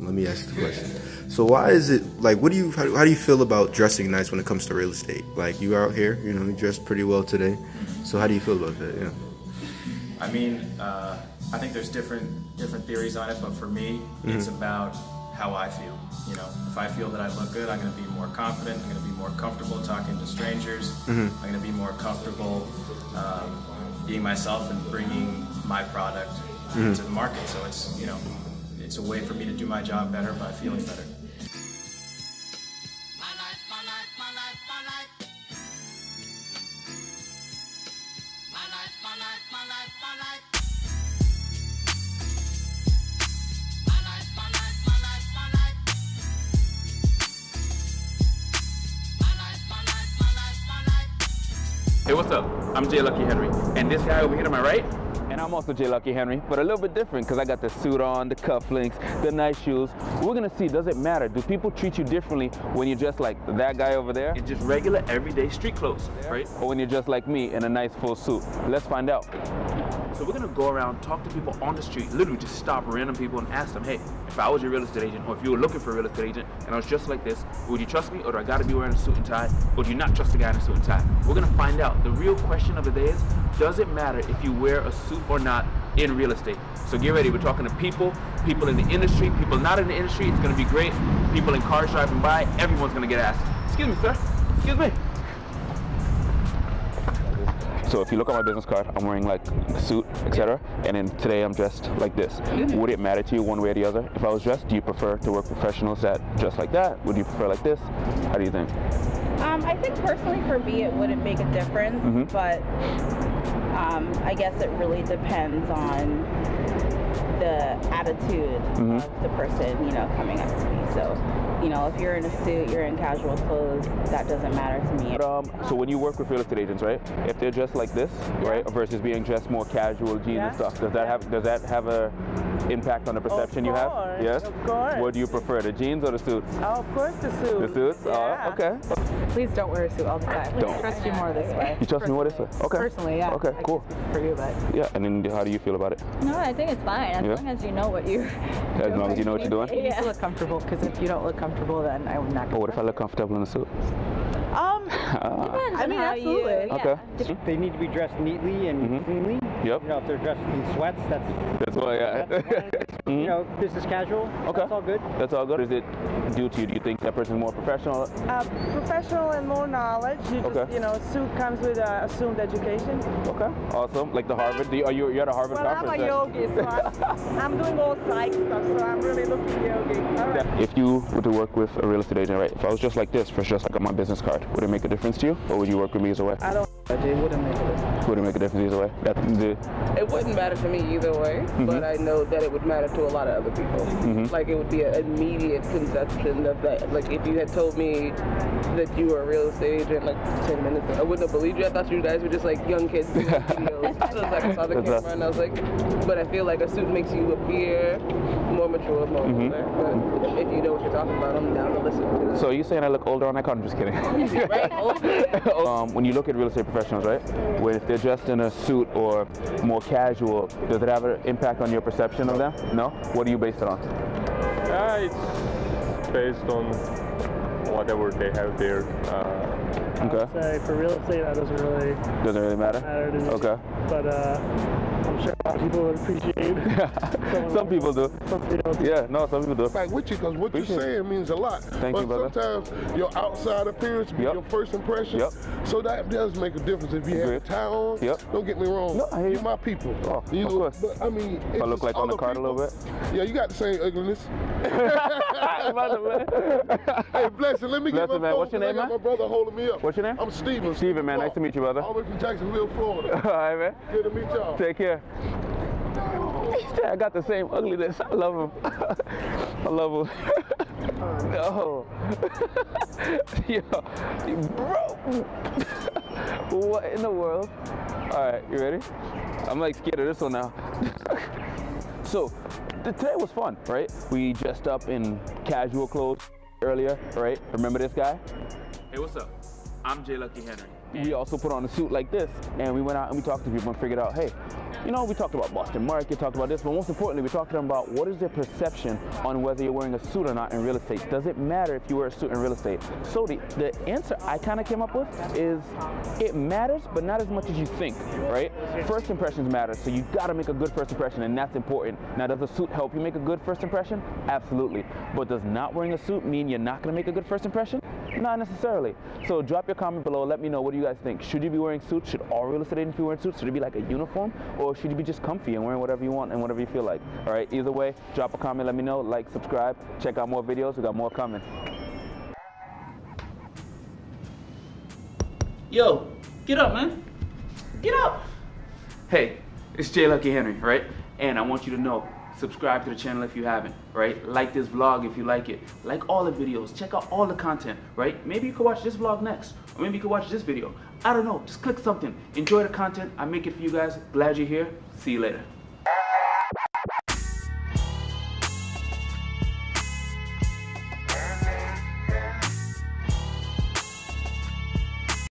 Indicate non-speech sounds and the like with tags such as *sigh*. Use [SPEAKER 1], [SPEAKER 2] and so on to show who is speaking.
[SPEAKER 1] let me ask the question. So why is it like? What do you how, how, do you feel about dressing nice when it comes to real estate? Like you out here, you know, you dress pretty well today. So how do you feel about that? Yeah.
[SPEAKER 2] I mean, uh, I think there's different different theories on it, but for me, mm-hmm. it's about how I feel. You know, if I feel that I look good, I'm going to be more confident. I'm going to be more comfortable talking to strangers. Mm-hmm. I'm going to be more comfortable um, being myself and bringing my product mm-hmm. to the market. So it's you know, it's a way for me to do my job better by feeling better.
[SPEAKER 3] Hey, what's up? I'm J Lucky Henry, and this guy over here to my right, and I'm also J Lucky Henry, but a little bit different because I got the suit on, the cufflinks, the nice shoes. We're gonna see, does it matter? Do people treat you differently when you're dressed like that guy over there?
[SPEAKER 4] It's just regular, everyday street clothes, right?
[SPEAKER 3] Or when you're just like me in a nice full suit. Let's find out.
[SPEAKER 4] So we're gonna go around, talk to people on the street, literally just stop random people and ask them, hey, if I was your real estate agent, or if you were looking for a real estate agent, and I was just like this, would you trust me, or do I gotta be wearing a suit and tie, or do you not trust a guy in a suit and tie? We're gonna find out. The real question of the day is, does it matter if you wear a suit or not in real estate? So get ready, we're talking to people, people in the industry, people not in the industry, it's gonna be great. People in cars driving by, everyone's gonna get asked, excuse me, sir, excuse me.
[SPEAKER 3] So if you look at my business card, I'm wearing like a suit, etc. And then today I'm dressed like this. Would it matter to you one way or the other? If I was dressed, do you prefer to work professionals that dress like that? Would you prefer like this? How do you think?
[SPEAKER 5] Um, I think personally for me it wouldn't make a difference, mm -hmm. but um, I guess it really depends on the attitude mm-hmm. of the person, you know, coming up to me. So, you know, if you're in a suit, you're in casual clothes, that doesn't matter to me.
[SPEAKER 3] But, um, so when you work with real estate agents, right? If they're dressed like this, yeah. right, versus being dressed more casual, jeans yeah. and stuff, does that have does that have a impact on the perception you have?
[SPEAKER 6] Yes. Of course.
[SPEAKER 3] What do you prefer, the jeans or the suits?
[SPEAKER 6] Oh, of course, the suits.
[SPEAKER 3] The suits?
[SPEAKER 6] Yeah.
[SPEAKER 3] Oh, okay.
[SPEAKER 7] Please don't wear a suit all the time.
[SPEAKER 3] Don't.
[SPEAKER 7] I trust you more this way.
[SPEAKER 3] You trust me more this way? Okay.
[SPEAKER 7] Personally, yeah.
[SPEAKER 3] Okay, cool.
[SPEAKER 7] For you, but.
[SPEAKER 3] Yeah, and then how do you feel about it?
[SPEAKER 5] No, I think it's fine as yeah. long as you know what you're.
[SPEAKER 3] As long as you know what you're doing. *laughs*
[SPEAKER 7] You need look comfortable because if you don't look comfortable, then I would not.
[SPEAKER 3] Oh, what if I look comfortable in a suit?
[SPEAKER 6] Um, *laughs* I mean, absolutely.
[SPEAKER 3] You, yeah. Okay.
[SPEAKER 8] They need to be dressed neatly and mm -hmm. cleanly.
[SPEAKER 3] Yep.
[SPEAKER 8] You know, if they're dressed in sweats, that's
[SPEAKER 3] that's why. Yeah. That's. *laughs*
[SPEAKER 8] You know, business casual. Okay. That's all good.
[SPEAKER 3] That's all good. Is it due to you? Do you think that person's more professional?
[SPEAKER 6] Uh, professional and more knowledge. You okay. Just, you know, suit comes with uh, assumed education.
[SPEAKER 3] Okay. Awesome. Like the Harvard. Do you, are you you're at a Harvard
[SPEAKER 6] well,
[SPEAKER 3] conference?
[SPEAKER 6] Well, I'm a yogi, so I'm, *laughs* I'm, doing all psych stuff. So I'm really looking yogi. All right.
[SPEAKER 3] If you were to work with a real estate agent, right? If I was just like this, for just like on my business card, would it make a difference to you, or would you work with me either way?
[SPEAKER 6] I don't. It wouldn't make a difference.
[SPEAKER 3] Wouldn't make a difference either way. That's the.
[SPEAKER 9] It wouldn't matter to me either way, mm -hmm. but I know that it would matter to a lot of other people. Mm -hmm. Like it would be an immediate conception of that. Like if you had told me that you were a real estate agent like ten minutes ago, I wouldn't have believed you. I thought you guys were just like young kids doing videos. so was like *laughs* I saw the camera and I was like, but I feel like a suit makes you appear more mature, more mm -hmm. older. But if you know what you're talking about, I'm down to listen to.
[SPEAKER 3] So you saying I look older on that card? I'm just kidding. *laughs*
[SPEAKER 9] right, *laughs*
[SPEAKER 3] um, when you look at real estate professionals, right? When if they're dressed in a suit or more casual, does it have an impact on your perception of them? No. What do you base it on?
[SPEAKER 10] Uh, it's based on whatever they have there. Uh,
[SPEAKER 3] okay.
[SPEAKER 11] say for real estate, that doesn't really
[SPEAKER 3] doesn't really matter.
[SPEAKER 11] matter
[SPEAKER 3] okay.
[SPEAKER 11] But uh, I'm sure a lot of people would appreciate. *laughs*
[SPEAKER 3] some people do.
[SPEAKER 11] Some people do.
[SPEAKER 3] Yeah, no, some people do.
[SPEAKER 12] Back with you because what you're saying means a lot.
[SPEAKER 3] Thank
[SPEAKER 12] but
[SPEAKER 3] you, brother.
[SPEAKER 12] sometimes your outside appearance
[SPEAKER 3] yep.
[SPEAKER 12] your first impression.
[SPEAKER 3] Yep.
[SPEAKER 12] So that does make a difference if you have a tie on.
[SPEAKER 3] Yep.
[SPEAKER 12] Don't get me wrong.
[SPEAKER 3] No, I hear
[SPEAKER 12] you. my people.
[SPEAKER 3] Oh,
[SPEAKER 12] you
[SPEAKER 3] of course.
[SPEAKER 12] But I mean,
[SPEAKER 3] if I look like on the card
[SPEAKER 12] people,
[SPEAKER 3] a little bit.
[SPEAKER 12] Yeah, you got the same ugliness. *laughs* *laughs* hey, bless it. Let me
[SPEAKER 3] bless
[SPEAKER 12] get my
[SPEAKER 3] it, man. What's your name, man?
[SPEAKER 12] my brother holding me up.
[SPEAKER 3] What's your name?
[SPEAKER 12] I'm Steven.
[SPEAKER 3] Steven, man. Nice to meet you, brother.
[SPEAKER 12] All the way from Jacksonville, Florida.
[SPEAKER 3] All right, man.
[SPEAKER 12] Good to meet y'all.
[SPEAKER 3] Take care. *laughs* I got the same ugliness. I love him. *laughs* I love him. *laughs* no. Yo, bro. what in the world? All right, you ready? I'm like scared of this one now. so, today was fun, right? We dressed up in casual clothes earlier, right? Remember this guy?
[SPEAKER 4] Hey, what's up? I'm J Lucky Henry.
[SPEAKER 3] We also put on a suit like this, and we went out and we talked to people and figured out, hey, you know, we talked about Boston Market, talked about this, but most importantly, we talked to them about what is their perception on whether you're wearing a suit or not in real estate. Does it matter if you wear a suit in real estate? So the, the answer I kind of came up with is it matters, but not as much as you think, right? First impressions matter, so you gotta make a good first impression, and that's important. Now, does a suit help you make a good first impression? Absolutely. But does not wearing a suit mean you're not gonna make a good first impression? Not necessarily. So drop your comment below. Let me know. What do you guys think? Should you be wearing suits? Should all real estate agents be wearing suits? Should it be like a uniform? Or should you be just comfy and wearing whatever you want and whatever you feel like? All right. Either way, drop a comment. Let me know. Like, subscribe. Check out more videos. We got more coming.
[SPEAKER 4] Yo, get up, man. Get up. Hey, it's J Lucky Henry, right? And I want you to know subscribe to the channel if you haven't, right? Like this vlog if you like it. Like all the videos, check out all the content, right? Maybe you could watch this vlog next, or maybe you could watch this video. I don't know, just click something. Enjoy the content, I make it for you guys. Glad you're here, see you later.